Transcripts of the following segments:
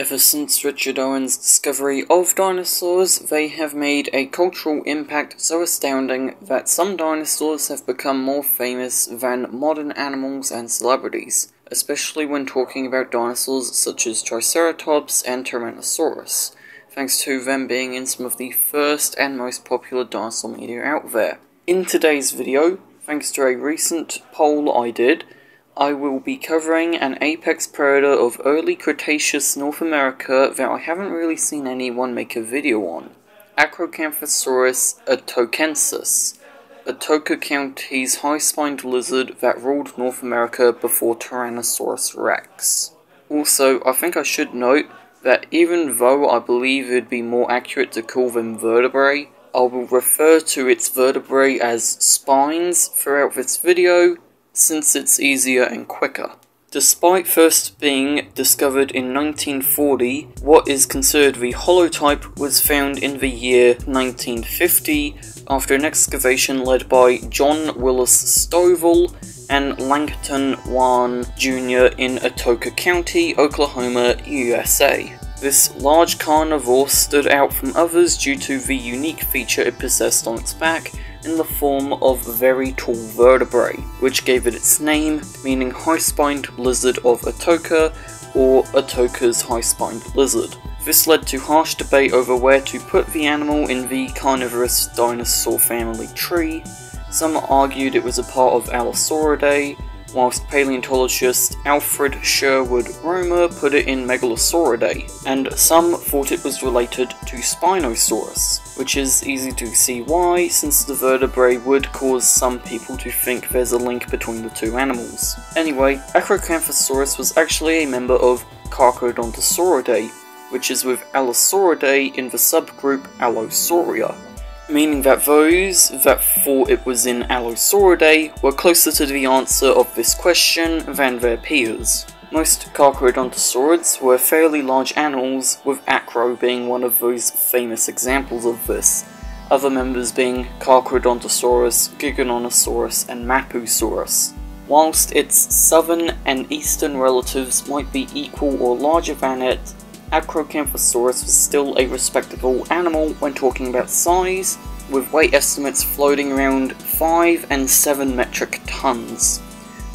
Ever since Richard Owen's discovery of dinosaurs, they have made a cultural impact so astounding that some dinosaurs have become more famous than modern animals and celebrities, especially when talking about dinosaurs such as Triceratops and Tyrannosaurus, thanks to them being in some of the first and most popular dinosaur media out there. In today's video, thanks to a recent poll I did, I will be covering an apex predator of early Cretaceous North America that I haven't really seen anyone make a video on. Acrocanthosaurus atokensis, Atoka County's high-spined lizard that ruled North America before Tyrannosaurus rex. Also, I think I should note that even though I believe it'd be more accurate to call them vertebrae, I will refer to its vertebrae as spines throughout this video since it's easier and quicker. Despite first being discovered in 1940, what is considered the holotype was found in the year 1950 after an excavation led by John Willis Stovall and Langston Wann Jr. in Atoka County, Oklahoma, USA. This large carnivore stood out from others due to the unique feature it possessed on its back in the form of very tall vertebrae, which gave it its name, meaning high-spined lizard of Atoka, or Atoka's high-spined lizard. This led to harsh debate over where to put the animal in the carnivorous dinosaur family tree. Some argued it was a part of Allosauridae, whilst paleontologist Alfred Sherwood Romer put it in Megalosauridae, and some thought it was related to Spinosaurus, which is easy to see why, since the vertebrae would cause some people to think there's a link between the two animals. Anyway, Acrocanthosaurus was actually a member of Carcharodontosauridae, which is with Allosauridae in the subgroup Allosauria meaning that those that thought it was in Allosauridae were closer to the answer of this question than their peers. Most Carcharodontosaurids were fairly large animals, with Acro being one of those famous examples of this, other members being Carcharodontosaurus, Giganotosaurus, and Mapusaurus. Whilst its southern and eastern relatives might be equal or larger than it, Acrocanthosaurus was still a respectable animal when talking about size, with weight estimates floating around 5 and 7 metric tons,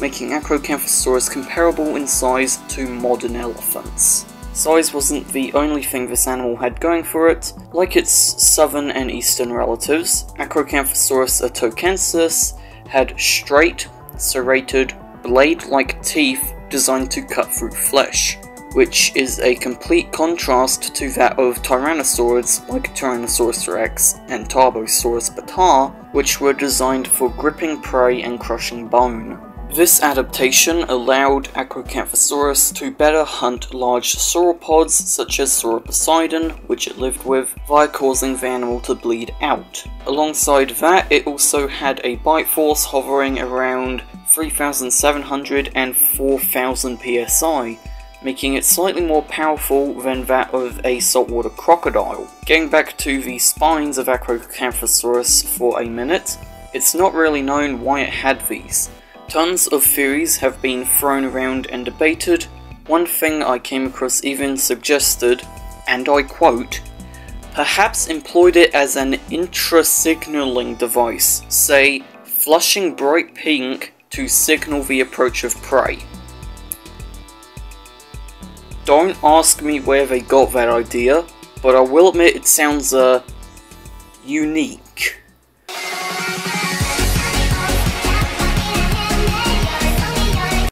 making Acrocanthosaurus comparable in size to modern elephants. Size wasn't the only thing this animal had going for it. Like its southern and eastern relatives, Acrocanthosaurus atokensis had straight, serrated, blade-like teeth designed to cut through flesh which is a complete contrast to that of tyrannosaurs like Tyrannosaurus rex and Tarbosaurus bataar, which were designed for gripping prey and crushing bone. This adaptation allowed Acrocanthosaurus to better hunt large sauropods such as Sauroposeidon, which it lived with, via causing the animal to bleed out. Alongside that, it also had a bite force hovering around 3,700 and 4,000 psi, making it slightly more powerful than that of a saltwater crocodile. Getting back to the spines of Acrocanthosaurus for a minute, it's not really known why it had these. Tons of theories have been thrown around and debated. One thing I came across even suggested, and I quote, perhaps employed it as an intra-signaling device, say, flushing bright pink to signal the approach of prey. Don't ask me where they got that idea, but I will admit it sounds, uh, unique.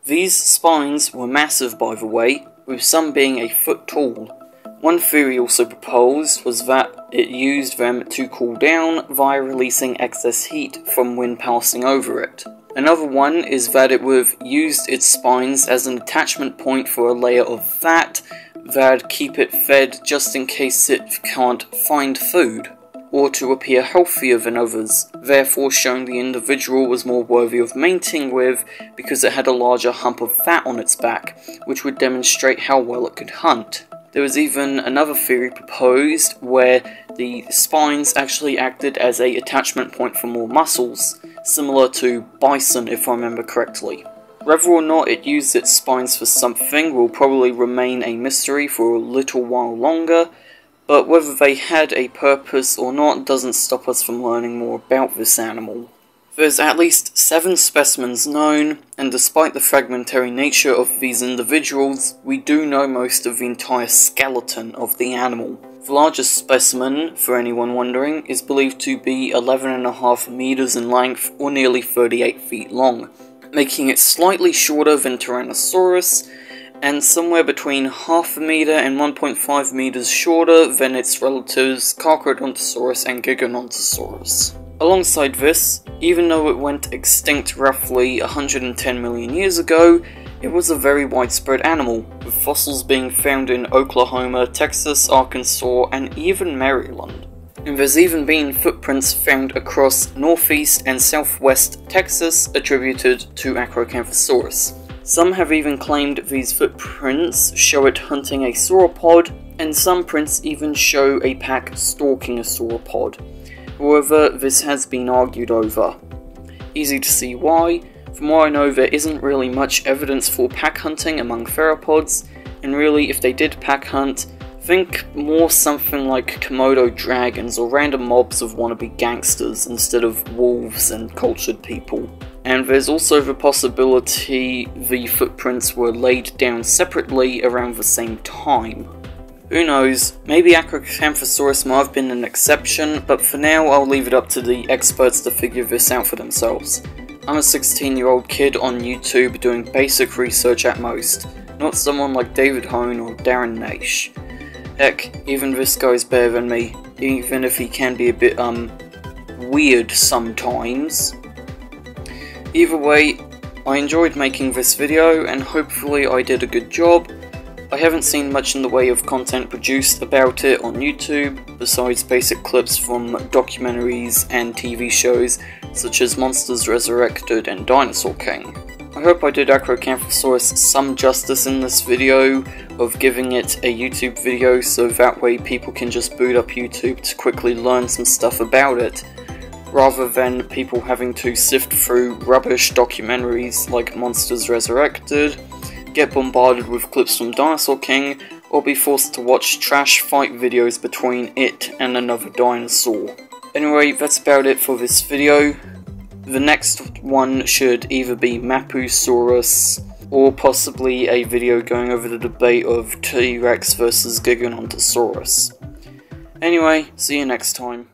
These spines were massive by the way, with some being a foot tall. One theory also proposed was that it used them to cool down via releasing excess heat from wind passing over it. Another one is that it would have used its spines as an attachment point for a layer of fat that'd keep it fed just in case it can't find food, or to appear healthier than others, therefore showing the individual was more worthy of mating with because it had a larger hump of fat on its back, which would demonstrate how well it could hunt. There was even another theory proposed where the spines actually acted as a attachment point for more muscles, similar to bison if I remember correctly. Whether or not it used its spines for something will probably remain a mystery for a little while longer, but whether they had a purpose or not doesn't stop us from learning more about this animal. There's at least seven specimens known, and despite the fragmentary nature of these individuals, we do know most of the entire skeleton of the animal. The largest specimen, for anyone wondering, is believed to be 11.5 meters in length or nearly 38 feet long, making it slightly shorter than Tyrannosaurus, and somewhere between half a meter and 1.5 meters shorter than its relatives Carcharodontosaurus and Giganotosaurus. Alongside this, even though it went extinct roughly 110 million years ago, it was a very widespread animal, with fossils being found in Oklahoma, Texas, Arkansas, and even Maryland. And there's even been footprints found across northeast and southwest Texas attributed to Acrocanthosaurus. Some have even claimed these footprints show it hunting a sauropod, and some prints even show a pack stalking a sauropod. However, this has been argued over. Easy to see why. From what I know, there isn't really much evidence for pack hunting among theropods, and really, if they did pack hunt, think more something like Komodo dragons or random mobs of wannabe gangsters instead of wolves and cultured people. And there's also the possibility the footprints were laid down separately around the same time. Who knows, maybe Acrocanthosaurus might have been an exception, but for now I'll leave it up to the experts to figure this out for themselves. I'm a 16 year old kid on YouTube doing basic research at most, not someone like David Hone or Darren Naish. Heck, even this guy's better than me, even if he can be a bit, um, weird sometimes. Either way, I enjoyed making this video and hopefully I did a good job, I haven't seen much in the way of content produced about it on YouTube, besides basic clips from documentaries and TV shows such as Monsters Resurrected and Dinosaur King. I hope I did Acrocanthosaurus some justice in this video of giving it a YouTube video so that way people can just boot up YouTube to quickly learn some stuff about it, rather than people having to sift through rubbish documentaries like Monsters Resurrected, get bombarded with clips from Dinosaur King, or be forced to watch trash fight videos between it and another dinosaur. Anyway, that's about it for this video. The next one should either be Mapusaurus, or possibly a video going over the debate of T-Rex versus Giganotosaurus. Anyway, see you next time.